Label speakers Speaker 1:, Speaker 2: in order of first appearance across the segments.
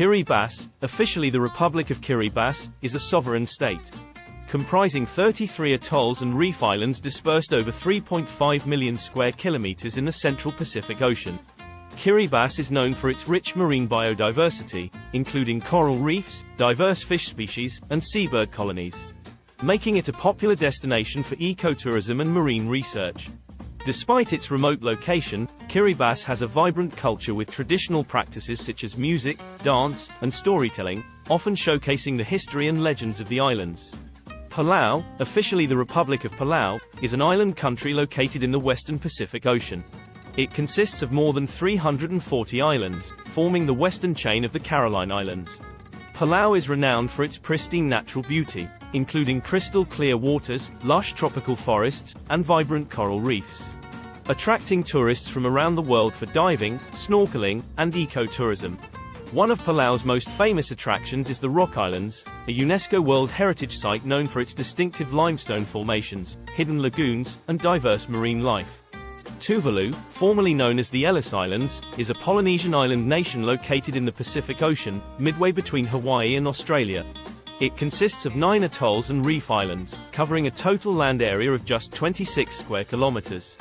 Speaker 1: Kiribati, officially the Republic of Kiribati, is a sovereign state. Comprising 33 atolls and reef islands dispersed over 3.5 million square kilometers in the central Pacific Ocean. Kiribati is known for its rich marine biodiversity, including coral reefs, diverse fish species, and seabird colonies. Making it a popular destination for ecotourism and marine research. Despite its remote location, Kiribati has a vibrant culture with traditional practices such as music, dance, and storytelling, often showcasing the history and legends of the islands. Palau, officially the Republic of Palau, is an island country located in the western Pacific Ocean. It consists of more than 340 islands, forming the western chain of the Caroline Islands. Palau is renowned for its pristine natural beauty, including crystal clear waters, lush tropical forests, and vibrant coral reefs. Attracting tourists from around the world for diving, snorkeling, and ecotourism. One of Palau's most famous attractions is the Rock Islands, a UNESCO World Heritage Site known for its distinctive limestone formations, hidden lagoons, and diverse marine life. Tuvalu, formerly known as the Ellice Islands, is a Polynesian island nation located in the Pacific Ocean, midway between Hawaii and Australia. It consists of nine atolls and reef islands, covering a total land area of just 26 square kilometers.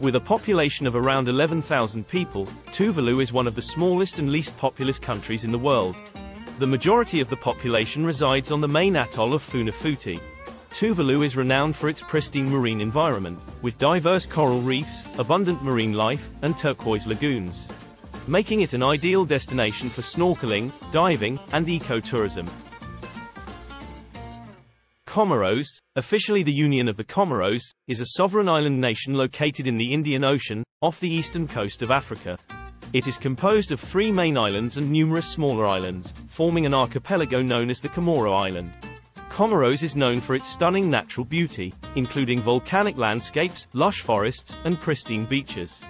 Speaker 1: With a population of around 11,000 people, Tuvalu is one of the smallest and least populous countries in the world. The majority of the population resides on the main atoll of Funafuti, Tuvalu is renowned for its pristine marine environment, with diverse coral reefs, abundant marine life, and turquoise lagoons. Making it an ideal destination for snorkeling, diving, and ecotourism. Comoros, officially the Union of the Comoros, is a sovereign island nation located in the Indian Ocean, off the eastern coast of Africa. It is composed of three main islands and numerous smaller islands, forming an archipelago known as the Comoro Island. Comoros is known for its stunning natural beauty, including volcanic landscapes, lush forests, and pristine beaches.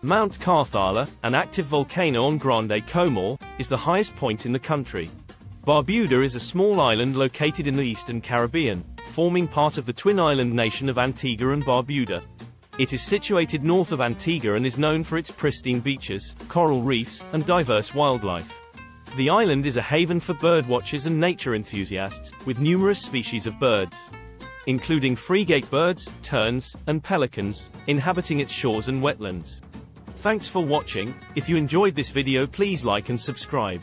Speaker 1: Mount Karthala, an active volcano on Grande Comore, is the highest point in the country. Barbuda is a small island located in the eastern Caribbean, forming part of the twin island nation of Antigua and Barbuda. It is situated north of Antigua and is known for its pristine beaches, coral reefs, and diverse wildlife. The island is a haven for birdwatchers and nature enthusiasts, with numerous species of birds, including frigate birds, terns, and pelicans, inhabiting its shores and wetlands. Thanks for watching, if you enjoyed this video please like and subscribe.